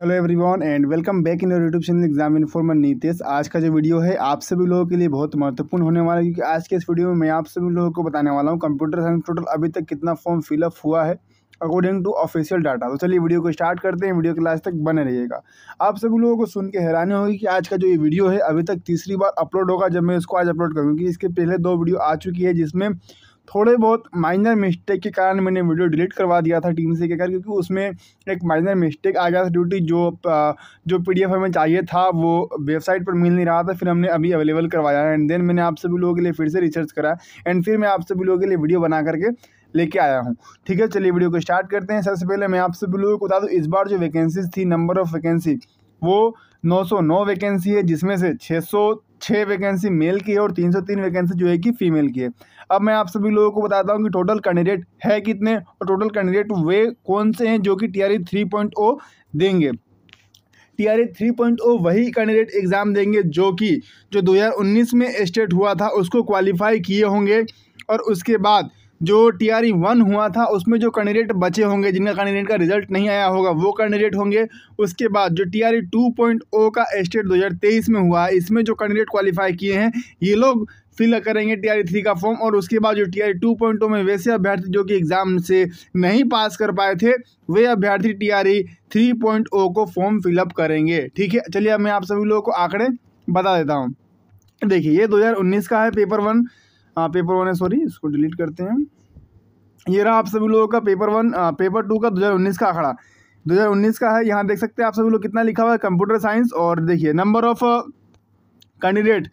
Hello everyone and welcome back in your YouTube channel exam informer Nitish आज का जो video है, आप सभी लोगों के लिए बहुत महत्वपूर्ण होने वाला है, क्योंकि आज के इस वीडियो में मैं आप सभी लोगों को बताने वाला हूँ कंप्यूटर साइंस टोटल अभी तक कितना फॉर्म फिलअप हुआ है अकॉर्डिंग टू ऑफिशियल डाटा तो चलिए वीडियो को स्टार्ट करते हैं वीडियो के लास्ट तक बने रहिएगा। आप सभी लोगों को सुन के हैरानी होगी कि आज का जो ये वीडियो है, अभी तक तीसरी बार अपलोड होगा जब मैं इसको आज अपलोड करूँगी इसके पहले दो वीडियो आ चुकी है, जिसमें थोड़े बहुत माइनर मिस्टेक के कारण मैंने वीडियो डिलीट करवा दिया था टीम से कहकर, क्योंकि उसमें एक माइनर मिस्टेक आ गया था ड्यूटी जो जो पी डी हमें चाहिए था, वो वेबसाइट पर मिल नहीं रहा था, फिर हमने अभी अवेलेबल करवाया एंड देन मैंने आप सभी लोगों के लिए फिर से रिसर्च करा एंड फिर मैं आप सभी लोगों के लिए वीडियो बना करके लेके आया हूँ। ठीक है, चलिए वीडियो को स्टार्ट करते हैं। सबसे पहले मैं आप सभी लोगों को बता दूँ, इस बार जो वैकेंसीज थी नंबर ऑफ़ वैकेंसी वो 909 वैकेंसी है, जिसमें से 606 वैकेंसी मेल की है और 303 वैकेंसी जो है कि फीमेल की है। अब मैं आप सभी लोगों को बताता हूँ कि टोटल कैंडिडेट है कितने और टोटल कैंडिडेट वे कौन से हैं जो कि T R three point O देंगे। T R three point O वही कैंडिडेट एग्ज़ाम देंगे जो कि जो 2019 में स्टेट हुआ था, उसको क्वालिफाई किए होंगे और उसके बाद जो टी आर वन हुआ था, उसमें जो कैंडिडेट बचे होंगे, जिनका कैंडिडेट का रिज़ल्ट नहीं आया होगा, वो कैंडिडेट होंगे। उसके बाद जो T R two point O का स्टेट 2023 में हुआ है इसमें जो कैंडिडेट क्वालिफाई किए हैं, ये लोग फिल करेंगे टी आर थ्री का फॉर्म और उसके बाद जो T R two point O में वैसे अभ्यर्थी जो कि एग्ज़ाम से नहीं पास कर पाए थे, वे अभ्यर्थी T R three point O को फॉर्म फिलअप करेंगे। ठीक है? चलिए अब मैं आप सभी लोगों को आंकड़े बता देता हूँ। देखिए, ये 2019 का है पेपर वन पेपर वन है सॉरी इसको डिलीट करते हैं ये रहा आप सभी लोगों का पेपर वन पेपर टू का 2019 का आंकड़ा। 2019 का है, यहाँ देख सकते हैं आप सभी लोग कितना लिखा हुआ है कंप्यूटर साइंस और देखिए number of candidate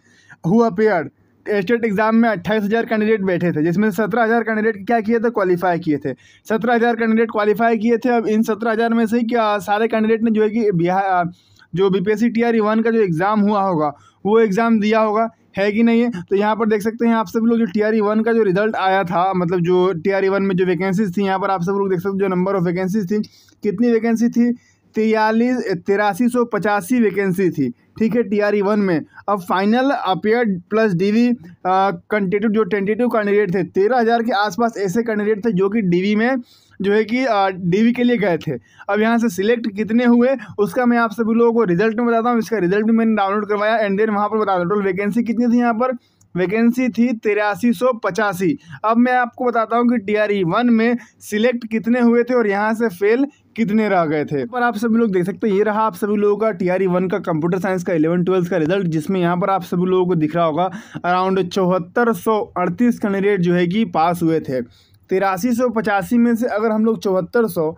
who appeared state exam में अट्ठाईस हज़ार कैंडिडेट बैठे थे, जिसमें सत्रह हज़ार कैंडिडेट क्या किए थे क्वालिफाई किए थे। सत्रह हज़ार कैंडिडेट क्वालिफाई किए थे, अब इन सत्रह हज़ार में से क्या सारे कैंडिडेट ने जो है कि बिहार जो B P S C T R one का जो एग्ज़ाम हुआ होगा, वो एग्ज़ाम दिया होगा। है कि नहीं है? तो यहाँ पर देख सकते हैं आप सभी लोग जो टी आर वन का जो रिज़ल्ट आया था मतलब जो टी आर वन में जो वैकेंसीज थी, यहाँ पर आप सब लोग देख सकते हो जो नंबर ऑफ़ वैकेंसीज थी, कितनी वैकेंसी थी? तिरालीस तिरासी सौ पचासी वैकेंसी थी। ठीक है टी आर ई वन में। अब फाइनल अपेयर प्लस डीवी कंटेटिव जो टेंटेटिव कैंडिडेट थे, तेरह हज़ार के आसपास ऐसे कैंडिडेट थे जो कि डीवी में, जो है कि डीवी के लिए गए थे। अब यहाँ से सिलेक्ट कितने हुए, उसका मैं आप सभी लोगों को रिज़ल्ट में बताता हूँ। इसका रिज़ल्ट भी मैंने डाउनलोड करवाया एंड देन वहाँ पर बता दूँ। टोटल वैकेंसी कितनी थी यहाँ पर? वैकेंसी थी तिरासी सौ पचासी। अब मैं आपको बताता हूँ कि टी आर ई वन में सिलेक्ट कितने हुए थे और यहाँ से फेल कितने रह गए थे? पर आप सभी लोग देख सकते हैं, ये रहा आप सभी लोगों का टी आर वन का कंप्यूटर साइंस का इलेवन ट्वेल्थ का रिज़ल्ट, जिसमें यहाँ पर आप सभी लोगों को दिख रहा होगा, अराउंड चौहत्तर सौ अड़तीस कैंडिडेट जो है कि पास हुए थे। तिरासी सौ पचासी में से अगर हम लोग चौहत्तर सौ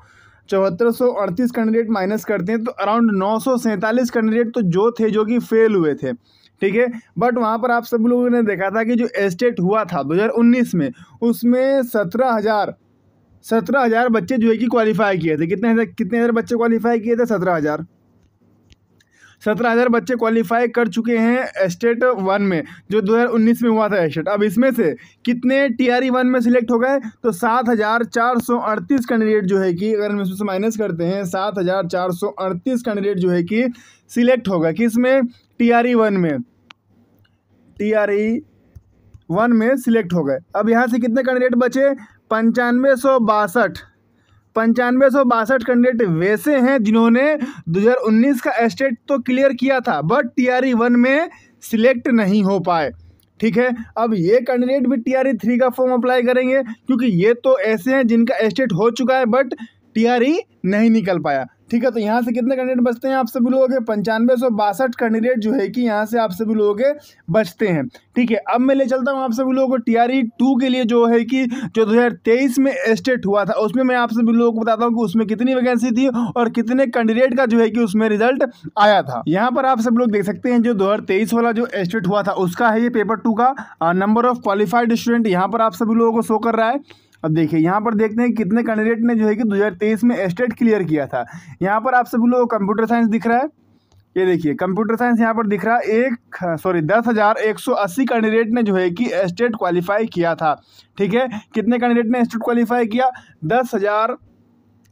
चौहत्तर सौ अड़तीस कैंडिडेट माइनस करते हैं तो अराउंड नौ सौ सैंतालीस कैंडिडेट तो जो थे, जो कि फेल हुए थे। ठीक है? बट वहाँ पर आप सब लोगों ने देखा था कि जो एस्टेट हुआ था 2019 में, उसमें सत्रह हज़ार सत्रह हज़ार बच्चे जो है कि क्वालिफाई किए थे। कितने हज़ार कितने हज़ार बच्चे क्वालिफाई किए थे? सत्रह हज़ार। सत्रह हज़ार बच्चे क्वालिफाई कर चुके हैं स्टेट वन में, जो 2019 में हुआ था स्टेट अब इसमें से कितने टी आर वन में सिलेक्ट हो गए? तो सात हज़ार चार सौ अड़तीस कैंडिडेट जो है कि, अगर हम इसमें से माइनस करते हैं, सात हज़ार चार सौ अड़तीस कैंडिडेट जो है कि सिलेक्ट हो गए। किसमें टी आर वन में। टी आर वन में सिलेक्ट हो गए। अब यहाँ से कितने कैंडिडेट बचे? पंचानवे सौ बासठ। पंचानवे सौ बासठ कैंडिडेट वैसे हैं जिन्होंने 2019 का एस्टेट तो क्लियर किया था बट टी आर वन में सिलेक्ट नहीं हो पाए। ठीक है, अब ये कैंडिडेट भी टी आर थ्री का फॉर्म अप्लाई करेंगे, क्योंकि ये तो ऐसे हैं जिनका एस्टेट हो चुका है बट टी आर नहीं निकल पाया। ठीक है तो यहाँ से कितने कैंडिडेट बचते हैं? आप सभी लोगों के पंचानवे सौ बासठ कैंडिडेट जो है कि यहाँ से आप सभी लोगों के बचते हैं। ठीक है, अब मैं ले चलता हूँ आप सभी लोगों को टी आर टू के लिए जो है कि जो 2023 में स्टेट हुआ था, उसमें मैं आप सभी लोगों को बताता हूँ कि उसमें कितनी वैकेंसी थी और कितने कैंडिडेट का जो है कि उसमें रिज़ल्ट आया था। यहाँ पर आप सब लोग देख सकते हैं, जो दो हज़ार तेईस वाला जो स्टेट हुआ था, उसका है ये पेपर टू का। नंबर ऑफ़ क्वालिफाइड स्टूडेंट यहाँ पर आप सभी लोगों को शो कर रहा है। अब देखिए, यहाँ पर देखते हैं कितने कैंडिडेट ने जो है कि 2023 में एस्टेट क्लियर किया था। यहाँ पर आप सभी लोग कंप्यूटर साइंस दिख रहा है। ये देखिए कंप्यूटर साइंस यहाँ पर दिख रहा है, एक सॉरी दस हज़ार एक सौ अस्सी कैंडिडेट ने जो है कि स्टेट क्वालिफाई किया था। ठीक है? कितने कैंडिडेट ने स्टेट क्वालिफाई किया? दस हज़ार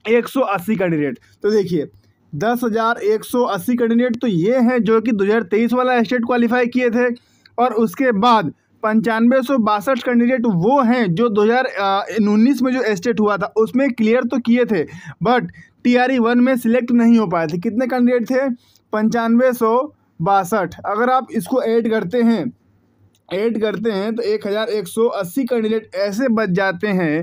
एक सौ अस्सी कैंडिडेट तो देखिए, दस हज़ार एक सौ अस्सी कैंडिडेट तो ये हैं जो कि दो हज़ार तेईस वाला स्टेट क्वालिफाई किए थे, और उसके बाद पंचानवे सौ बासठ कैंडिडेट वो हैं जो दो हज़ार उन्नीस में जो एस्टेट हुआ था, उसमें क्लियर तो किए थे but T R E one में सिलेक्ट नहीं हो पाए थे। कितने कैंडिडेट थे? पंचानवे सौ बासठ। अगर आप इसको ऐड करते हैं ऐड करते हैं तो एक हज़ार एक सौ अस्सी कैंडिडेट ऐसे बच जाते हैं।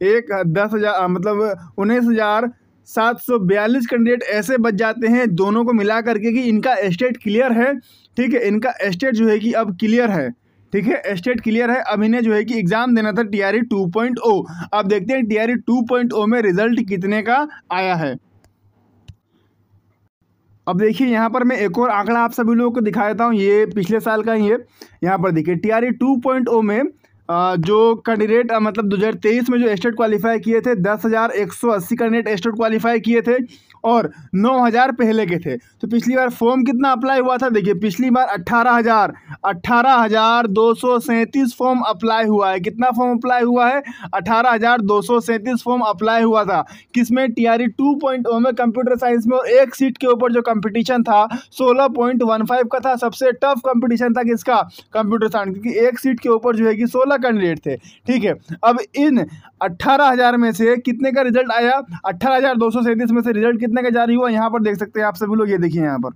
एक दस हज़ार मतलब उन्नीस हज़ार सात सौ बयालीस कैंडिडेट ऐसे बच जाते हैं, दोनों को मिला करके कि इनका स्टेट क्लियर है। ठीक है, इनका एस्टेट जो है कि अब क्लियर है। ठीक है स्टेट क्लियर है। अब इन्हें जो है कि एग्ज़ाम देना था T R E two point O अब देखते हैं T R E two point O में रिज़ल्ट कितने का आया है। अब देखिए, यहाँ पर मैं एक और आंकड़ा आप सभी लोगों को दिखा देता हूँ। ये पिछले साल का ही है। यहाँ पर देखिए T R E two point O में जो कैंडिडेट मतलब 2023 में जो स्टेट क्वालिफाई किए थे, दस हज़ार एक सौ अस्सी कैंडिडेट स्टेट क्वालिफाई किए थे। और नौ हज़ार पहले के थे। तो पिछली बार फॉर्म कितना अप्लाई हुआ था? देखिए, पिछली बार अट्ठारह हज़ार अट्ठारह हज़ार दो सौ सैंतीस फॉर्म अप्लाई हुआ है। कितना फॉर्म अप्लाई हुआ है? अट्ठारह हज़ार दो सौ सैंतीस फॉर्म अप्लाई हुआ था। किसमें? टी आर पॉइंट ओ में कंप्यूटर साइंस में और एक सीट के ऊपर जो कंपटीशन था, सोलह पॉइंट वन फाइव का था। सबसे टफ कंपटीशन था किसका? कंप्यूटर साइंस क्योंकि एक सीट के ऊपर जो है कि सोलह कैंडिडेट थे। ठीक है, अब इन अट्ठारह हज़ार में से कितने का रिज़ल्ट आया? अट्ठारह में से रिज़ल्ट कितने का जारी हुआ यहाँ पर देख सकते हैं आप सभी लोग ये देखिए यहाँ पर।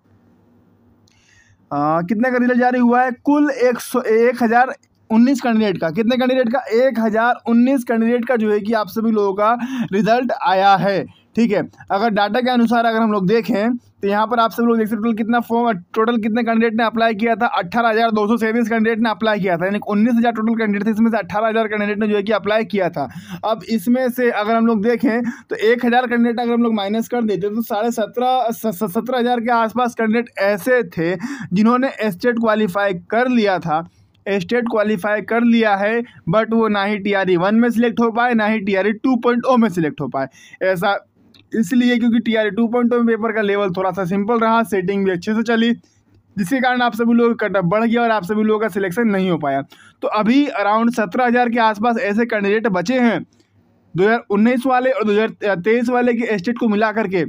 आ, कितने का रिज़ल्ट जारी हुआ है? कुल एक सौ एक हज़ार उन्नीस कैंडिडेट का। कितने कैंडिडेट का? एक हज़ार उन्नीस कैंडिडेट का जो है कि आप सभी लोगों का रिज़ल्ट आया है। ठीक है? अगर डाटा के अनुसार अगर हम लोग देखें तो यहाँ पर आप सब लोग देख सकते टोटल कितना फॉर्म टोटल कितने कैंडिडेट ने अप्लाई किया था? अट्ठारह हज़ार दो सौ सैंतीस कैंडिडेट ने अप्लाई किया था। यानी उन्नीस हज़ार टोटल कैंडिडेट थे, इसमें से अट्ठारह हज़ार कैंडिडेट ने जो है कि अप्लाई किया था। अब इसमें से अगर हम लोग देखें तो एक हज़ार कैंडिडेट अगर हम लोग माइनस कर देते तो साढ़े सत्रह सत्रह हज़ार के आसपास कैंडिडेट ऐसे थे, जिन्होंने स्टेट क्वालिफाई कर लिया था। स्टेट क्वालिफाई कर लिया है बट वो ना ही टी आर ई वन में सिलेक्ट हो पाए, ना ही T R E two point O में सिलेक्ट हो पाए। ऐसा इसलिए क्योंकि टी आर टू पॉइंट में पेपर का लेवल थोड़ा सा सिंपल रहा सेटिंग भी अच्छे से चली। जिसके कारण आप सभी लोगों का कटअप बढ़ गया और आप सभी लोगों का सिलेक्शन नहीं हो पाया। तो अभी अराउंड सत्रह हज़ार के आसपास ऐसे कैंडिडेट बचे हैं। 2019 वाले और 2023 वाले के स्टेट को मिला करके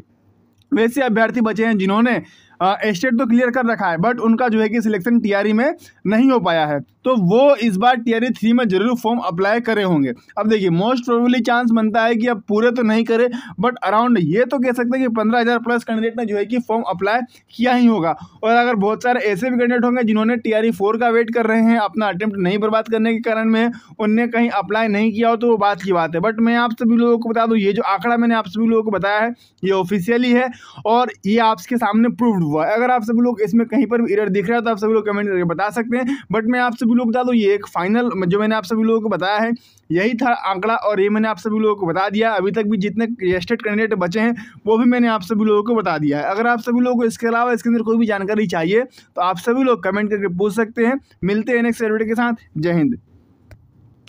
वैसे अभ्यर्थी बचे हैं जिन्होंने स्टेट तो क्लियर कर रखा है बट उनका जो है कि सिलेक्शन टीआरई में नहीं हो पाया है। तो वो इस बार टीआरई थ्री में ज़रूर फॉर्म अप्लाई करे होंगे। अब देखिए मोस्ट प्रोबेबली चांस बनता है कि अब पूरे तो नहीं करे बट अराउंड ये तो कह सकते हैं कि पंद्रह हज़ार प्लस कैंडिडेट ने जो है कि फॉर्म अप्लाई किया ही होगा। और अगर बहुत सारे ऐसे भी कैंडिडेट होंगे जिन्होंने टी फोर का वेट कर रहे हैं, अपना अटेम्प्ट नहीं बर्बाद करने के कारण में, उनने कहीं अप्लाई नहीं किया हो तो वो बात की बात है। बट मैं आप सभी लोगों को बता दूँ, ये जो आंकड़ा मैंने आप सभी लोगों को बताया है, ये ऑफिशियली है, और ये आपके सामने प्रूव्ड हुआ है। अगर आप सभी लोग इसमें कहीं पर भी इरर दिख रहा है तो आप सभी लोग कमेंट करके बता सकते हैं। बट मैं आप सभी लोग बता दूँ, ये एक फाइनल जो मैंने आप सभी लोगों को बताया है, यही था आंकड़ा और ये मैंने आप सभी लोगों को बता दिया अभी तक भी जितने रजिस्टर्ड कैंडिडेट बचे हैं, वो भी मैंने आप सभी लोगों को बता दिया है। अगर आप सभी लोगों को इसके अलावा इसके अंदर कोई भी जानकारी चाहिए तो आप सभी लोग कमेंट करके पूछ सकते हैं। मिलते हैं नेक्स्ट वीडियो के साथ। जय हिंद।